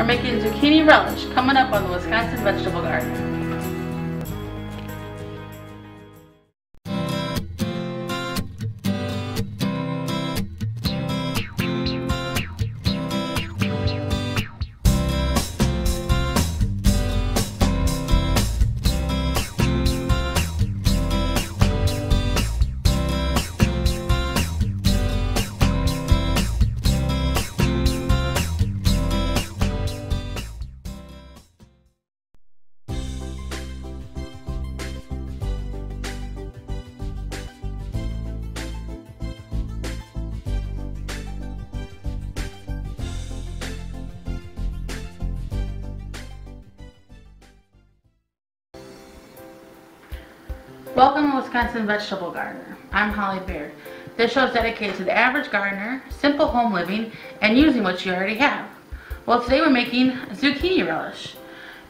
are making zucchini relish coming up on the Wisconsin Vegetable Garden. Welcome to Wisconsin Vegetable Gardener. I'm Holly Baird. This show is dedicated to the average gardener, simple home living, and using what you already have. Well, today we're making zucchini relish.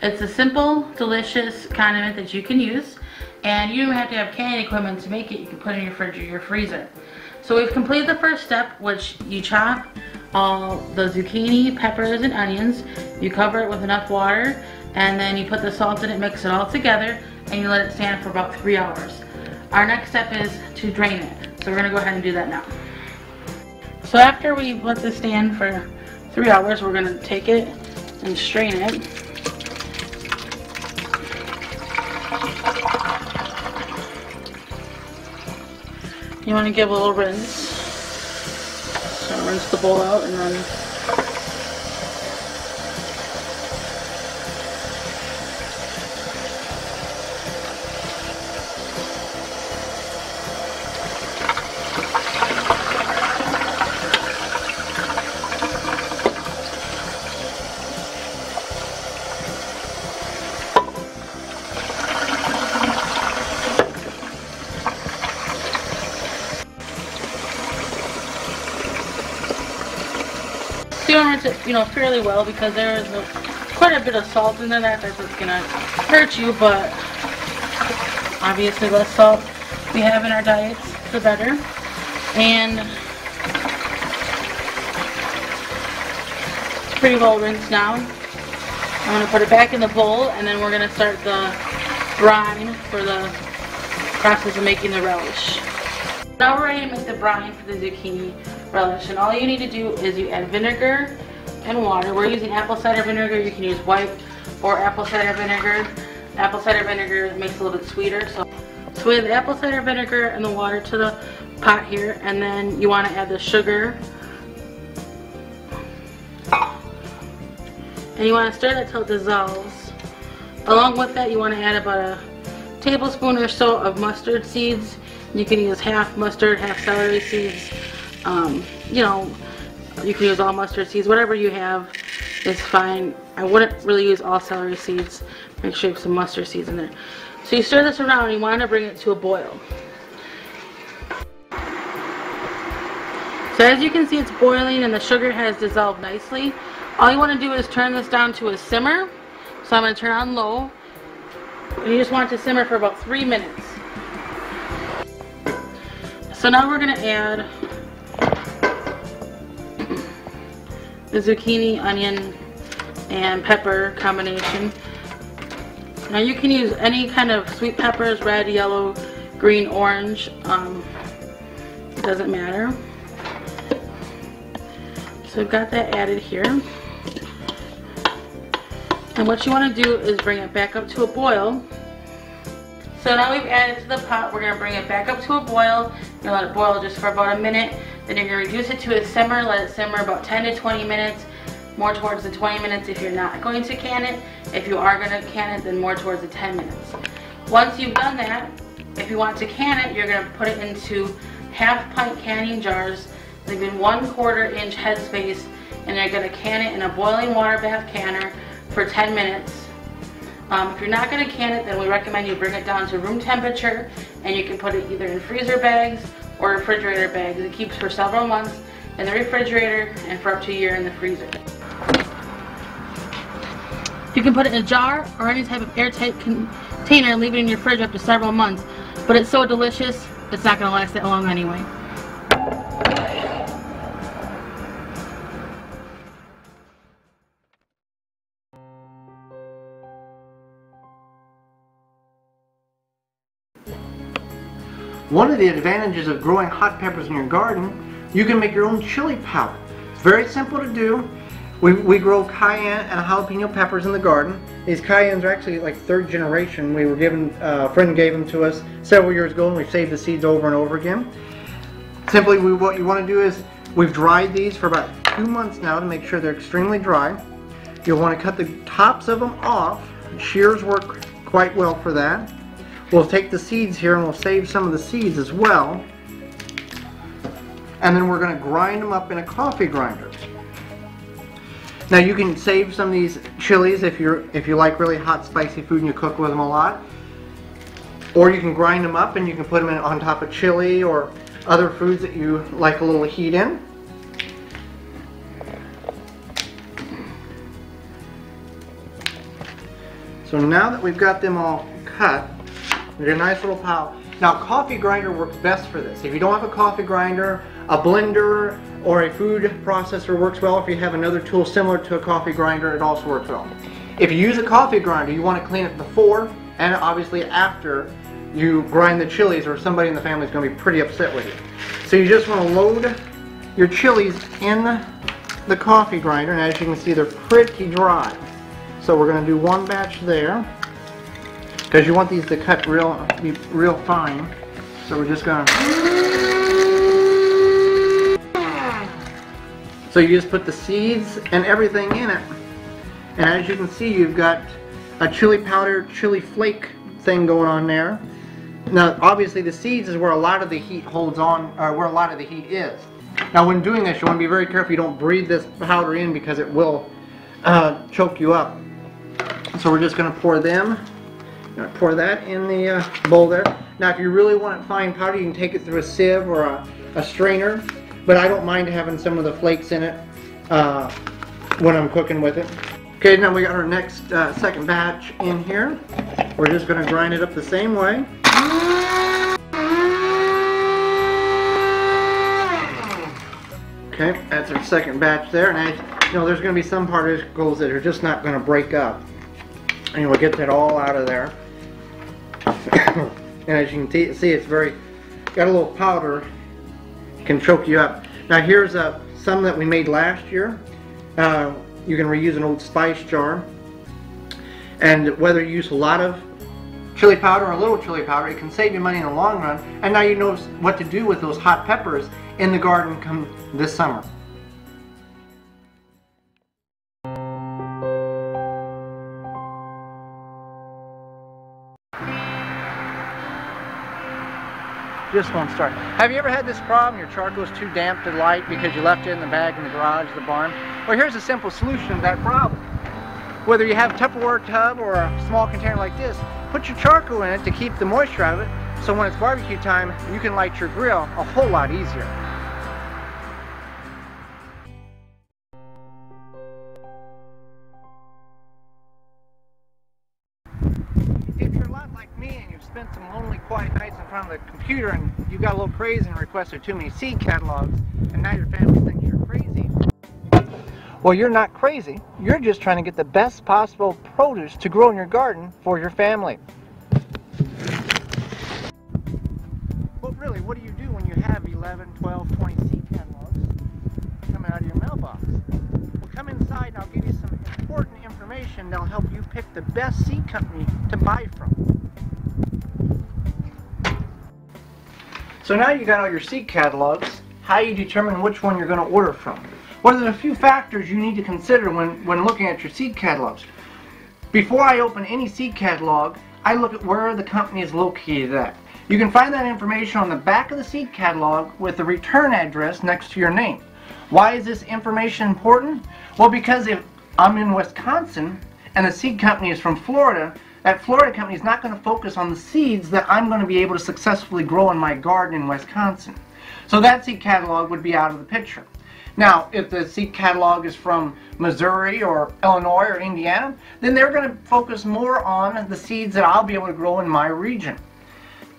It's a simple, delicious condiment that you can use, and you don't have to have canning equipment to make it. You can put it in your fridge or your freezer. So we've completed the first step, which you chop all the zucchini, peppers, and onions. You cover it with enough water, and then you put the salt in it, mix it all together, and you let it stand for about three hours. Our next step is to drain it. So we're gonna go ahead and do that now. So after we let this stand for three hours, we're gonna take it and strain it. You wanna give a little rinse. So rinse the bowl out and then you know, fairly well because there is a, quite a bit of salt in there. That, that's what's gonna hurt you, but obviously less salt we have in our diets, the better. And it's pretty well rinsed now. I'm gonna put it back in the bowl, and then we're gonna start the brine for the process of making the relish. Now we're ready to make the brine for the zucchini relish. And all you need to do is you add vinegar and water. We're using apple cider vinegar. You can use white or apple cider vinegar. Apple cider vinegar makes it a little bit sweeter. So, so we have the apple cider vinegar and the water to the pot here. And then you want to add the sugar. And you want to stir that till it dissolves. Along with that, you want to add about a tablespoon or so of mustard seeds. You can use half mustard, half celery seeds. Um, you know, you can use all mustard seeds. Whatever you have is fine. I wouldn't really use all celery seeds. Make sure you have some mustard seeds in there. So you stir this around and you want to bring it to a boil. So as you can see it's boiling and the sugar has dissolved nicely. All you want to do is turn this down to a simmer. So I'm going to turn on low. And you just want it to simmer for about three minutes. So now we're going to add the zucchini, onion, and pepper combination. Now you can use any kind of sweet peppers, red, yellow, green, orange. Um, it doesn't matter. So I've got that added here. And what you want to do is bring it back up to a boil. So now we've added to the pot, we're going to bring it back up to a boil. You're going to let it boil just for about a minute. Then you're going to reduce it to a simmer, let it simmer about 10 to 20 minutes. More towards the 20 minutes if you're not going to can it. If you are going to can it, then more towards the 10 minutes. Once you've done that, if you want to can it, you're going to put it into half pint canning jars. Been one quarter inch headspace and you're going to can it in a boiling water bath canner for 10 minutes um, if you're not going to can it, then we recommend you bring it down to room temperature and you can put it either in freezer bags or refrigerator bags. It keeps for several months in the refrigerator and for up to a year in the freezer. You can put it in a jar or any type of airtight container and leave it in your fridge up to several months. But it's so delicious, it's not going to last that long anyway. One of the advantages of growing hot peppers in your garden, you can make your own chili powder. It's very simple to do. We, we grow cayenne and jalapeno peppers in the garden. These cayennes are actually like third generation. We were given, uh, a friend gave them to us several years ago and we've saved the seeds over and over again. Simply we, what you want to do is, we've dried these for about two months now to make sure they're extremely dry. You'll want to cut the tops of them off. Shears work quite well for that. We'll take the seeds here and we'll save some of the seeds as well. And then we're going to grind them up in a coffee grinder. Now you can save some of these chilies if you're if you like really hot spicy food and you cook with them a lot. Or you can grind them up and you can put them in, on top of chili or other foods that you like a little heat in. So now that we've got them all cut, they're a nice little pile. Now coffee grinder works best for this. If you don't have a coffee grinder, a blender, or a food processor works well. If you have another tool similar to a coffee grinder, it also works well. If you use a coffee grinder, you want to clean it before and obviously after you grind the chilies or somebody in the family is going to be pretty upset with you. So you just want to load your chilies in the coffee grinder and as you can see they're pretty dry. So we're going to do one batch there because you want these to cut real, be real fine. So we're just to So you just put the seeds and everything in it. And as you can see, you've got a chili powder, chili flake thing going on there. Now, obviously the seeds is where a lot of the heat holds on, or where a lot of the heat is. Now, when doing this, you want to be very careful you don't breathe this powder in because it will uh, choke you up. So we're just going to pour them, pour that in the uh, bowl there. Now, if you really want it fine powder, you can take it through a sieve or a, a strainer but I don't mind having some of the flakes in it uh, when I'm cooking with it. Okay, now we got our next uh, second batch in here. We're just going to grind it up the same way. Okay, that's our second batch there. And I, you know, there's going to be some particles that are just not going to break up. And we'll get that all out of there. and as you can see, it's very, got a little powder can choke you up. Now here's uh, some that we made last year. Uh, you can reuse an old spice jar. And whether you use a lot of chili powder or a little chili powder, it can save you money in the long run. And now you know what to do with those hot peppers in the garden come this summer. Just won't start. Have you ever had this problem? Your charcoal is too damp to light because you left it in the bag in the garage, the barn? Well, here's a simple solution to that problem. Whether you have a Tupperware tub or a small container like this, put your charcoal in it to keep the moisture out of it, so when it's barbecue time, you can light your grill a whole lot easier. Front of the computer and you got a little crazy and requested too many seed catalogs, and now your family thinks you're crazy. Well, you're not crazy. You're just trying to get the best possible produce to grow in your garden for your family. But really, what do you do when you have 11, 12, 20 seed catalogs coming out of your mailbox? Well, come inside and I'll give you some important information that'll help you pick the best seed company to buy from. So now you got all your seed catalogs, how you determine which one you're going to order from. Well, there's a few factors you need to consider when, when looking at your seed catalogs. Before I open any seed catalog, I look at where the company is located at. You can find that information on the back of the seed catalog with the return address next to your name. Why is this information important? Well, because if I'm in Wisconsin and the seed company is from Florida, that Florida company is not going to focus on the seeds that I'm going to be able to successfully grow in my garden in Wisconsin. So that seed catalog would be out of the picture. Now, if the seed catalog is from Missouri or Illinois or Indiana, then they're going to focus more on the seeds that I'll be able to grow in my region.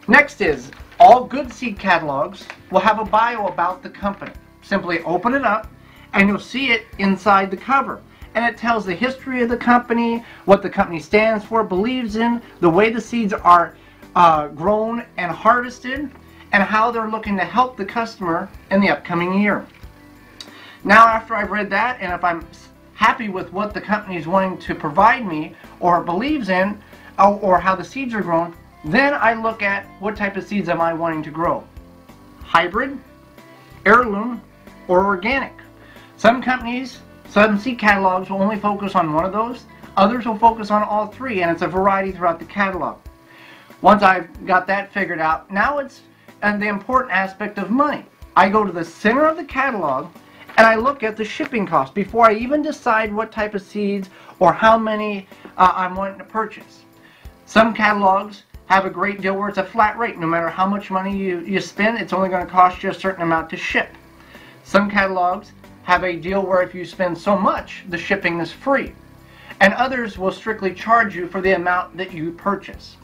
Next is, all good seed catalogs will have a bio about the company. Simply open it up and you'll see it inside the cover and it tells the history of the company, what the company stands for, believes in, the way the seeds are uh, grown and harvested, and how they're looking to help the customer in the upcoming year. Now after I've read that and if I'm happy with what the company is wanting to provide me or believes in or, or how the seeds are grown, then I look at what type of seeds am I wanting to grow. Hybrid, heirloom, or organic. Some companies, some seed catalogs will only focus on one of those. Others will focus on all three and it's a variety throughout the catalog. Once I've got that figured out, now it's and the important aspect of money. I go to the center of the catalog and I look at the shipping cost before I even decide what type of seeds or how many uh, I'm wanting to purchase. Some catalogs have a great deal where it's a flat rate. No matter how much money you, you spend, it's only going to cost you a certain amount to ship. Some catalogs have a deal where if you spend so much, the shipping is free. And others will strictly charge you for the amount that you purchase.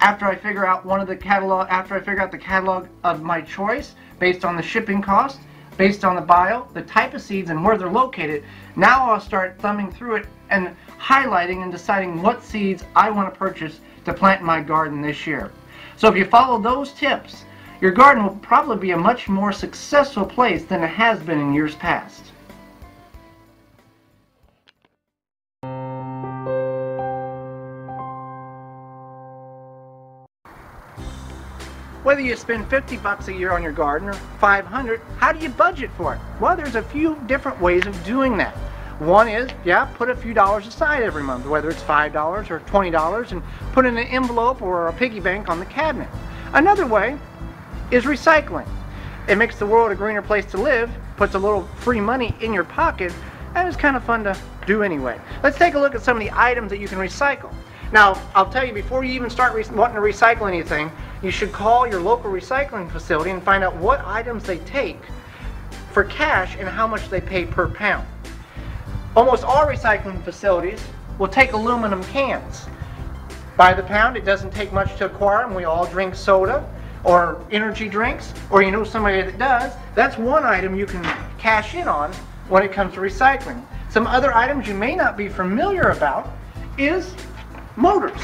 After I figure out one of the catalog, after I figure out the catalog of my choice, based on the shipping cost, based on the bio, the type of seeds, and where they're located, now I'll start thumbing through it and highlighting and deciding what seeds I want to purchase to plant in my garden this year. So if you follow those tips, your garden will probably be a much more successful place than it has been in years past. Whether you spend 50 bucks a year on your garden or 500, how do you budget for it? Well, there's a few different ways of doing that. One is, yeah, put a few dollars aside every month, whether it's $5 or $20, and put in an envelope or a piggy bank on the cabinet. Another way is recycling. It makes the world a greener place to live, puts a little free money in your pocket, and it's kind of fun to do anyway. Let's take a look at some of the items that you can recycle. Now, I'll tell you, before you even start wanting to recycle anything, you should call your local recycling facility and find out what items they take for cash and how much they pay per pound. Almost all recycling facilities will take aluminum cans. By the pound, it doesn't take much to acquire them. We all drink soda or energy drinks, or you know somebody that does. That's one item you can cash in on when it comes to recycling. Some other items you may not be familiar about is motors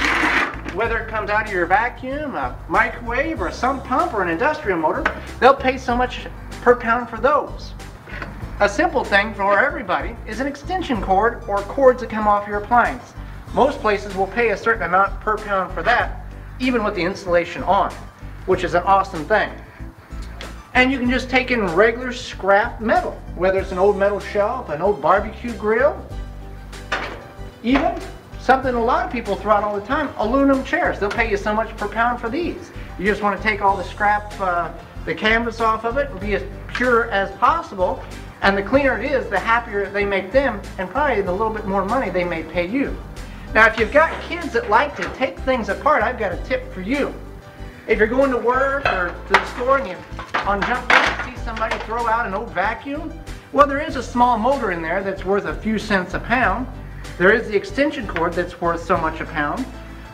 whether it comes out of your vacuum, a microwave, or a sump pump, or an industrial motor, they'll pay so much per pound for those. A simple thing for everybody is an extension cord or cords that come off your appliance. Most places will pay a certain amount per pound for that, even with the installation on, which is an awesome thing. And you can just take in regular scrap metal, whether it's an old metal shelf, an old barbecue grill, even Something a lot of people throw out all the time, aluminum chairs. They'll pay you so much per pound for these. You just want to take all the scrap, uh, the canvas off of it, and be as pure as possible. And the cleaner it is, the happier they make them, and probably the little bit more money they may pay you. Now, if you've got kids that like to take things apart, I've got a tip for you. If you're going to work or to the store and you on jump see somebody throw out an old vacuum, well, there is a small motor in there that's worth a few cents a pound. There is the extension cord that's worth so much a pound,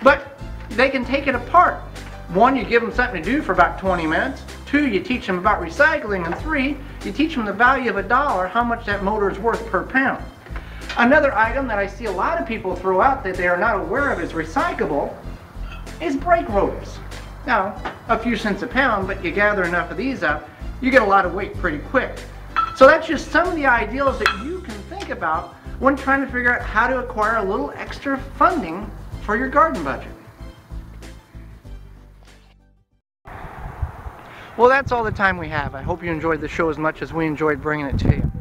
but they can take it apart. One, you give them something to do for about 20 minutes. Two, you teach them about recycling. And three, you teach them the value of a dollar, how much that motor is worth per pound. Another item that I see a lot of people throw out that they are not aware of is recyclable is brake rotors. Now, a few cents a pound, but you gather enough of these up, you get a lot of weight pretty quick. So that's just some of the ideals that you can think about when trying to figure out how to acquire a little extra funding for your garden budget. Well, that's all the time we have. I hope you enjoyed the show as much as we enjoyed bringing it to you.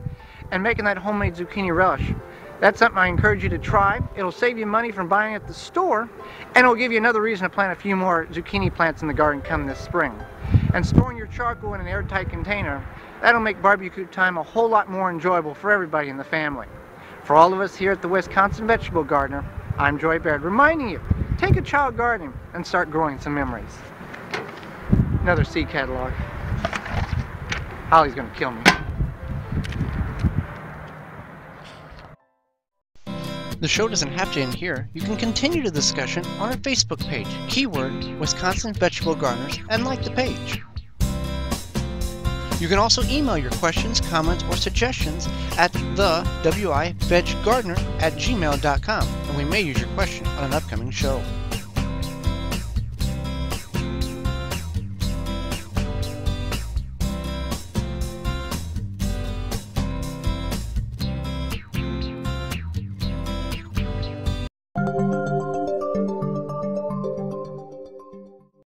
And making that homemade zucchini relish. That's something I encourage you to try. It'll save you money from buying at the store, and it'll give you another reason to plant a few more zucchini plants in the garden come this spring. And storing your charcoal in an airtight container, that'll make barbecue time a whole lot more enjoyable for everybody in the family. For all of us here at the Wisconsin Vegetable Gardener, I'm Joy Baird reminding you, take a child gardening and start growing some memories. Another seed catalog. Holly's gonna kill me. The show doesn't have to end here. You can continue the discussion on our Facebook page, keyword Wisconsin Vegetable Gardeners, and like the page. You can also email your questions, comments, or suggestions at the wiveggardener at gmail.com, and we may use your question on an upcoming show.